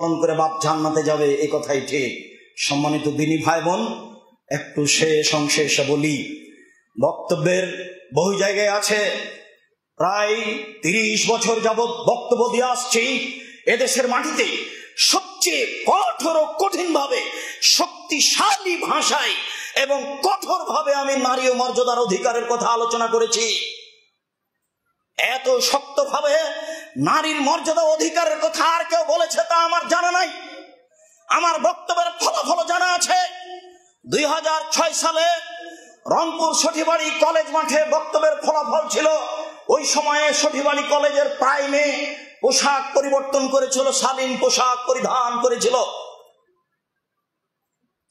করে বাপ জান্নাতে যাবে, এ কথাই ঠিক। সম্মানিত দিনী ভাই বোন একটু শেষ অংশে এসে বলি। বক্তব্যের বহু জায়গায় আছে, প্রায় তিরিশ বছর যাবৎ বক্তব্য দিয়ে আসছি, এদেশের মাটিতে সবচেয়ে কঠোর কঠিন ভাবে শক্তিশালী ভাষায় এবং কঠোর ভাবে আমি নারী ও মর্যাদার অধিকারের কথা আলোচনা করেছি। এত শক্তভাবে নারীর মর্যাদা অধিকারের কথা আর কেউ বলেছে তা আমার জানা নাই। আমার বক্তব্যের ফলাফল জানা আছে। দুই হাজার ছয় সালে রংপুর সঠিবাড়ি কলেজ মাঠে বক্তব্যের ফলাফল ছিল। ওই সময়ে সঠিবাড়ি কলেজের প্রাইমে পোশাক পরিবর্তন করেছিল, শালীন পোশাক পরিধান করেছিল।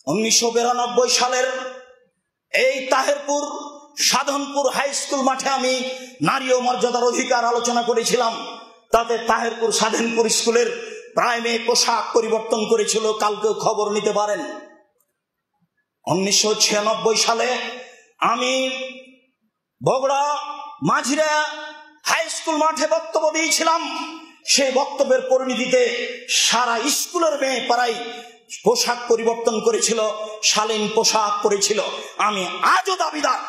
উনিশশো বিরানব্বই সালের এই তাহেরপুর সাধনপুর হাই স্কুল মাঠে আমি নারী ও মর্যাদার অধিকার আলোচনা করেছিলাম। তাতে তাহেরপুর সাধনপুর স্কুলের প্রাইমে পোশাক পরিবর্তন করেছিল, কালকেও খবর নিতে পারেন। উনিশশো ছিয়ানব্বই সালে আমি বগড়া মাঝিরা হাই স্কুল মাঠে বক্তব্য দিয়েছিলাম। সেই বক্তব্যের পরিণতিতে সারা স্কুলের মেয়ে পাড়াই পোশাক পরিবর্তন করেছিল, শালীন পোশাক পরেছিল। আমি আজও দাবিদার,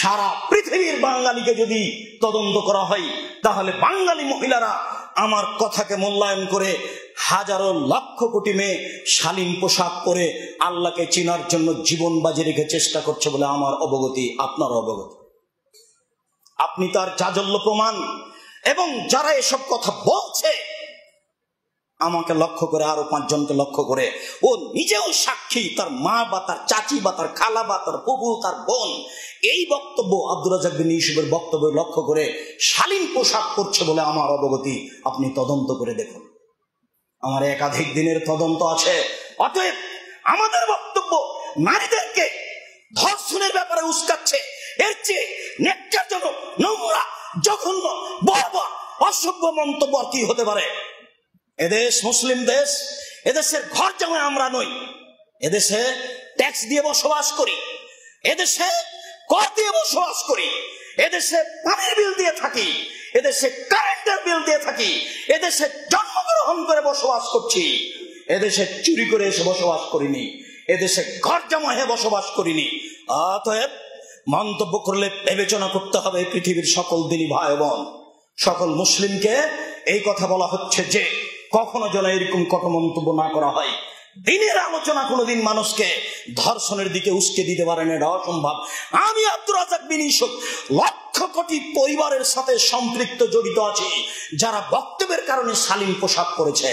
সারা পৃথিবীর বাঙালিকে যদি তদন্ত করা হয়, তাহলে বাঙালি মহিলারা আমার কথাকে মূল্যায়ন করে হাজারো লক্ষ কোটি মেয়ে শালীন পোশাক পরে আল্লাহকে চিনার জন্য জীবন বাজি রেখে চেষ্টা করছে বলে আমার অবগতি, আপনার অবগতি। আপনি তার চাজল্য প্রমাণ এবং যারা এসব কথা বলছে আমাকে লক্ষ্য করে, আরও পাঁচজনকে লক্ষ্য করে, ও নিজেও সাক্ষী, তার মা বা তার চাচি বা তার খালা বা তার বুবু তার বোন। এই বক্তব্য আব্দুল রাজাক বিন ইউসুফের বক্তব্য লক্ষ্য করে শালীন পোশাক করছে বলে আমার অবগতি আপনি তদন্ত করে দেখুন। আমার একাধিক দিনের তদন্ত আছে। অতএব আমাদের বক্তব্য নারীদেরকে ধর্ষণের ব্যাপারে উস্কাচ্ছে। এর চেয়ে নেকটারজনক নোংরা, জঘন্য বর্বর অসভ্য মন্তব্য কি হতে পারে? এদেশ মুসলিম দেশ, এদেশের ঘর জামাই আমরা নই, এদেশে ট্যাক্স দিয়ে বসবাস করি, এদেশে কর দিয়ে বসবাস করি, এদেশে পানির বিল দিয়ে থাকি, এদেশে কারেন্টের বিল দিয়ে থাকি, এদেশে জন্মগ্রহণ করে বসবাস করছি, এদেশে চুরি করে এসে বসবাস করিনি, এদেশে ঘর জামা হয়ে বসবাস করিনি। অতএব মন্তব্য করলে বিবেচনা করতে হবে পৃথিবীর সকল দিনী ভাই বোন। সকল মুসলিমকে এই কথা বলা হচ্ছে যে কখনো যেন এরকম কত মন্তব্য না করা হয়। দিনের আলোচনা কোনোদিন মানুষকে ধর্ষণের দিকে উস্কে দিতে পারেন এটা অসম্ভব। আমি আব্দুর রাজাক বিন ইসুফ লক্ষ কোটি পরিবারের সাথে সম্পৃক্ত জড়িত আছি, যারা বক্তব্যের কারণে শালীন পোশাক করেছে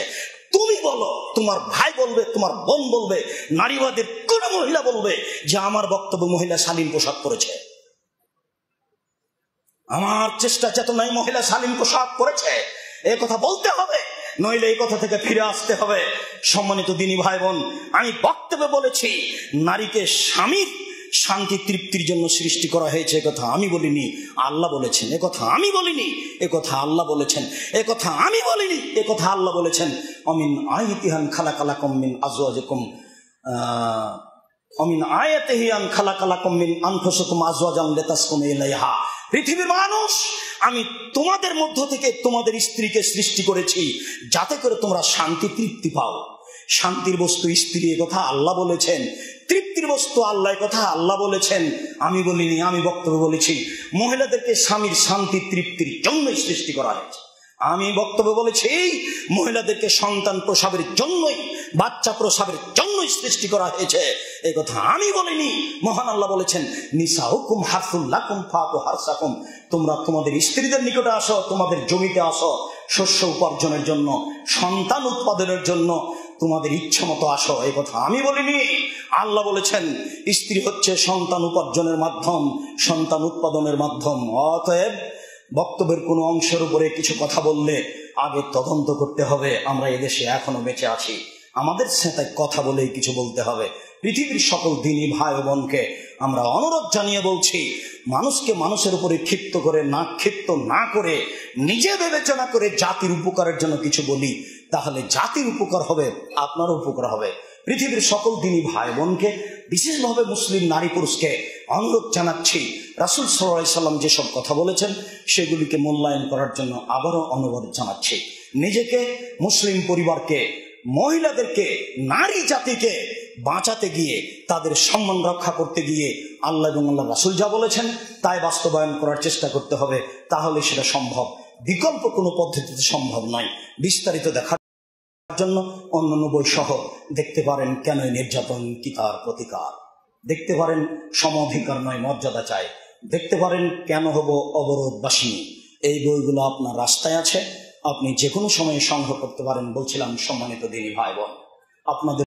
তুমি বলো, তোমার ভাই বলবে, তোমার বোন বলবে, নারীবাদের কোন মহিলা বলবে যে আমার বক্তব্য মহিলা শালীন পোশাক করেছে আমার চেষ্টা চেতনায় মহিলা শালীন পোশাক করেছে এ কথা বলতে হবে। নইলে এই কথা থেকে ফিরে আসতে হবে। সম্মানিত দিনী ভাই বোন আমি বক্তব্যে বলেছি, নারীকে স্বামীর শান্তি তৃপ্তির জন্য সৃষ্টি করা হয়েছে কথা আমি বলিনি, আল্লাহ বলেছেন কথা আমি বলিনি কথা আল্লাহ বলেছেন কথা আমি বলিনি কথা আল্লাহ বলেছেন। অমিন আইতিহান খালা কালা কমিন আজওয়াজকুম অমিন আয়াতেহিয়ান খালা কালা কমিন আনফসকুম আজওয়াজান লেতাসকুম ইলাইহা। পৃথিবীর মানুষ আমি তোমাদের মধ্য থেকে তোমাদের স্ত্রীকে সৃষ্টি করেছি, যাতে করে তোমরা শান্তি, তৃপ্তি পাও। শান্তির বস্তু স্ত্রী কথা আল্লাহ বলেছেন। তৃপ্তির বস্তু আল্লাহ কথা আল্লাহ বলেছেন। আমি বলিনি, আমি বক্তব্য বলেছি। মহিলাদেরকে স্বামীর শান্তি, তৃপ্তির জন্যই সৃষ্টি করা হয়েছে। আমি বক্তব্য বলেছি, মহিলাদেরকে সন্তান প্রসাবের জন্যই বাচ্চা প্রসাবের জন্যই সৃষ্টি করা হয়েছে। এই কথা আমি বলিনি। মহান আল্লাহ বলেছেন নিসা হুকুম হারফুল্লাকুম ফাকু হারসাকুম। তোমরা তোমাদের স্ত্রীদের নিকটে আসো, তোমাদের জমিতে আসো, শস্য উপার্জনের জন্য, সন্তান উৎপাদনের জন্য, তোমাদের ইচ্ছা মতো আসো। এই কথা আমি বলিনি। আল্লাহ বলেছেন, স্ত্রী হচ্ছে সন্তান উপার্জনের মাধ্যম, সন্তান উৎপাদনের মাধ্যম। অতএব বক্তব্যের কোনো অংশের উপরে কিছু কথা বললে আগে তদন্ত করতে হবে। আমরা এদেশে এখনও বেঁচে আছি। আমাদের সাথে কথা বলেই কিছু বলতে হবে। পৃথিবীর সকল দিনী ভাই বোনকে আমরা অনুরোধ জানিয়ে বলছি, মানুষকে মানুষের উপরে ক্ষিপ্ত করে, না ক্ষিপ্ত না করে, নিজে বিবেচনা করে জাতির উপকারের জন্য কিছু বলি, তাহলে জাতির উপকার হবে আপনারও উপকার হবে। পৃথিবীর সকল দিনী ভাই বোনকে, বিশেষভাবে মুসলিম নারী পুরুষকে অনুরোধ জানাচ্ছি, রাসুল সাল্লাহ সাল্লাম যেসব কথা বলেছেন, সেগুলিকে মূল্যায়ন করার জন্য আবারও অনুরোধ জানাচ্ছি। নিজেকে, মুসলিম পরিবারকে মহিলাদেরকে, নারী জাতিকে বাঁচাতে গিয়ে, তাদের সম্মান রক্ষা করতে গিয়ে আল্লাহ এবং আল্লাহ রাসুল যা বলেছেন, তাই বাস্তবায়ন করার চেষ্টা করতে হবে, তাহলে সেটা সম্ভব। বিকল্প কোনো পদ্ধতিতে সম্ভব নয়। বিস্তারিত দেখার জন্য অন্যান্য বই সহ দেখতে পারেন কেন নির্যাতন কি তার প্রতিকার। দেখতে পারেন সম অধিকার নয়, মর্যাদা চায় দেখতে পারেন কেন হব অবরোধবাসিনী। এই বইগুলো আপনার রাস্তায় আছে আপনি যে কোনো সময়ে সংগ্রহ করতে পারেন বলছিলাম সম্মানিত দিনী ভাই বোন। আপনাদের